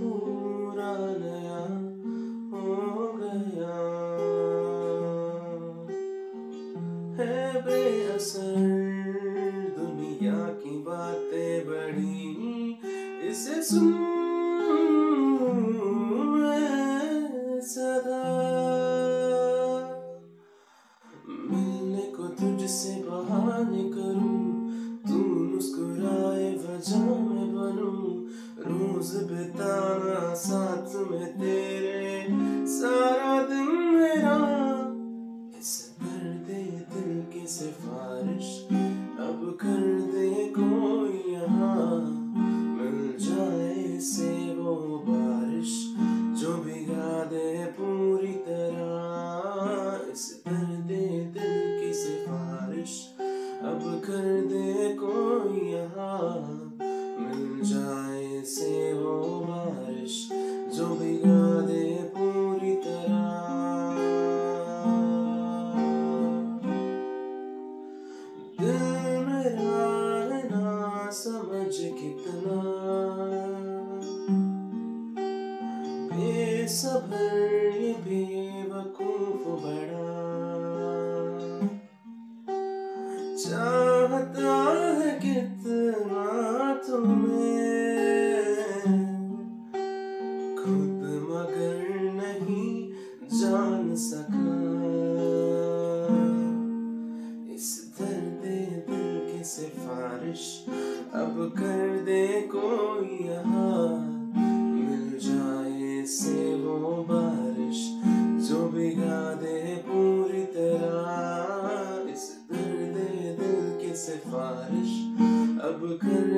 पुराना हो गया। है बेअसर दुनिया की बातें बड़ी इसे सुन साथ में तेरे सारा दिन मेरा। इस दर्दे दिल की सिफारिश, अब कर दे कोई यहाँ। मिल जाए से वो बारिश, जो भिगा दे पूरी तरह। इस दर्दे दिल की सिफारिश, अब कर दे कोई यहाँ। मिल जाए समझ कितना बेसब्र ये बेवकूफ़ बड़ा। चाहता है कितना तुम्हें। खुद मगर नहीं जान सका। इस दर्द दिल की सिफारिश अब कर दे कोई यहाँ मिल जाए से वो बारिश, जो बिगा दे पूरी तरह। इस दर्द दिल की सिफारिश, अब कर